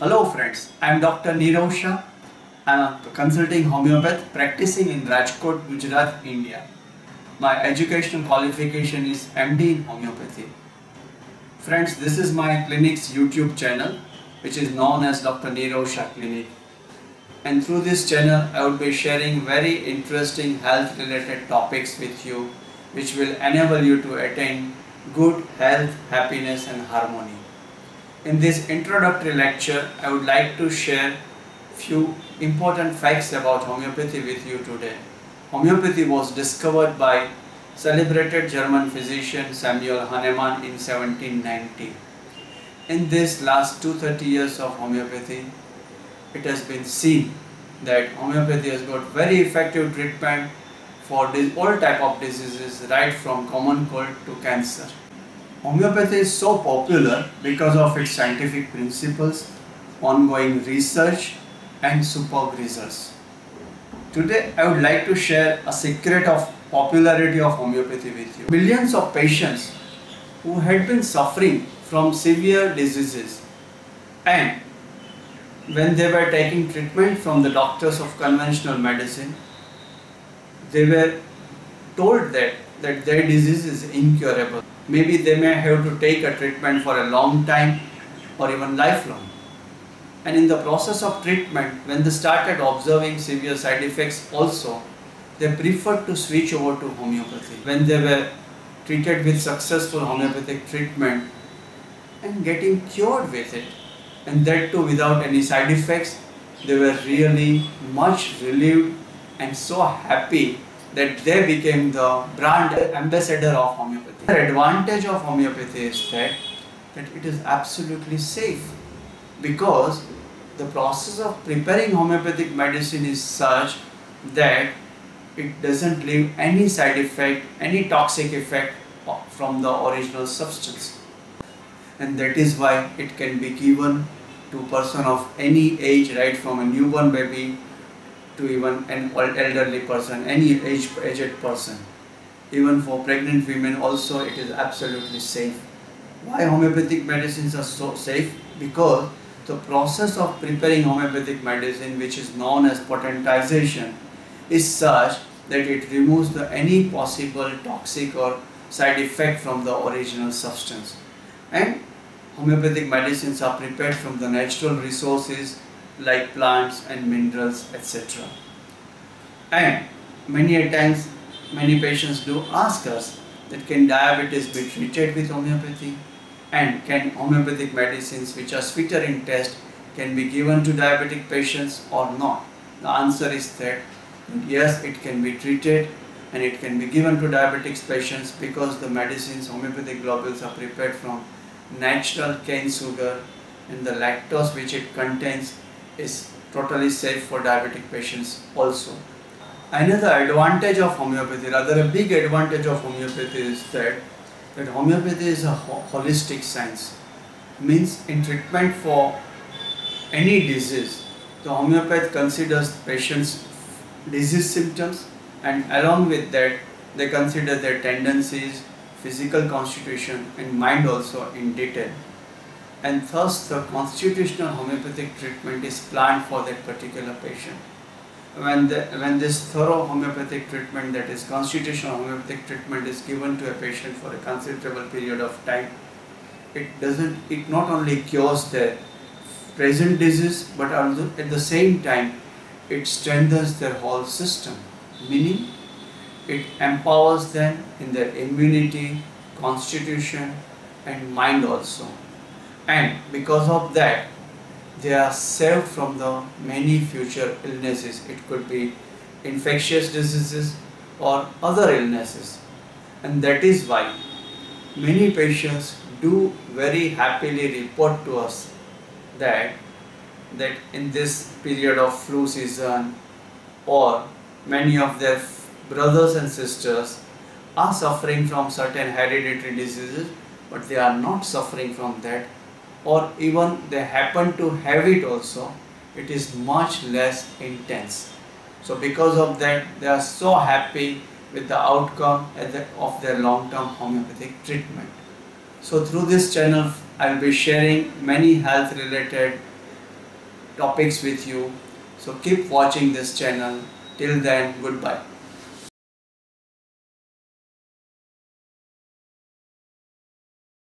Hello friends, I am Dr. Nirav Shah. I am a consulting homeopath practicing in Rajkot, Gujarat, India. My educational qualification is MD in homeopathy. Friends, this is my clinic's YouTube channel which is known as Dr. Nirav Shah Clinic. And through this channel, I will be sharing very interesting health related topics with you which will enable you to attain good health, happiness and harmony. In this introductory lecture, I would like to share few important facts about homeopathy with you today. Homeopathy was discovered by celebrated German physician Samuel Hahnemann in 1790. In this last 230 years of homeopathy, it has been seen that homeopathy has got very effective treatment for all type of diseases right from common cold to cancer. Homeopathy is so popular because of its scientific principles, ongoing research and superb results. Today I would like to share a secret of popularity of homeopathy with you. Millions of patients who had been suffering from severe diseases and when they were taking treatment from the doctors of conventional medicine, they were told that, that their disease is incurable. Maybe they may have to take a treatment for a long time or even lifelong. And in the process of treatment, when they started observing severe side effects also, they preferred to switch over to homeopathy. When they were treated with successful homeopathic treatment and getting cured with it, and that too without any side effects, they were really much relieved and so happy that they became the brand ambassador of homeopathy. The advantage of homeopathy is that, that it is absolutely safe because the process of preparing homeopathic medicine is such that it doesn't leave any side effect, any toxic effect from the original substance. And that is why it can be given to person of any age, right from a newborn baby to even an elderly person, any age, aged person. Even for pregnant women also it is absolutely safe. Why homeopathic medicines are so safe? Because the process of preparing homeopathic medicine which is known as potentization is such that it removes the any possible toxic or side effect from the original substance. And homeopathic medicines are prepared from the natural resources like plants and minerals etc. And many a times many patients do ask us that can diabetes be treated with homeopathy and can homeopathic medicines which are sweeter in taste can be given to diabetic patients or not. The answer is that yes it can be treated and it can be given to diabetic patients because the medicines homeopathic globules are prepared from natural cane sugar and the lactose which it contains is totally safe for diabetic patients also. Another advantage of homeopathy, rather a big advantage of homeopathy is that, that homeopathy is a holistic science. Means in treatment for any disease, the homeopath considers patient's disease symptoms and along with that they consider their tendencies, physical constitution and mind also in detail and thus the constitutional homeopathic treatment is planned for that particular patient. When, the, when this thorough homeopathic treatment that is constitutional homeopathic treatment is given to a patient for a considerable period of time, it doesn't, it not only cures their present disease but also at the same time it strengthens their whole system, meaning it empowers them in their immunity, constitution and mind also and because of that they are saved from the many future illnesses. It could be infectious diseases or other illnesses and that is why many patients do very happily report to us that that in this period of flu season or many of their brothers and sisters are suffering from certain hereditary diseases but they are not suffering from that or even they happen to have it also, it is much less intense. So because of that, they are so happy with the outcome of their long-term homeopathic treatment. So through this channel, I will be sharing many health related topics with you. So keep watching this channel. Till then, goodbye.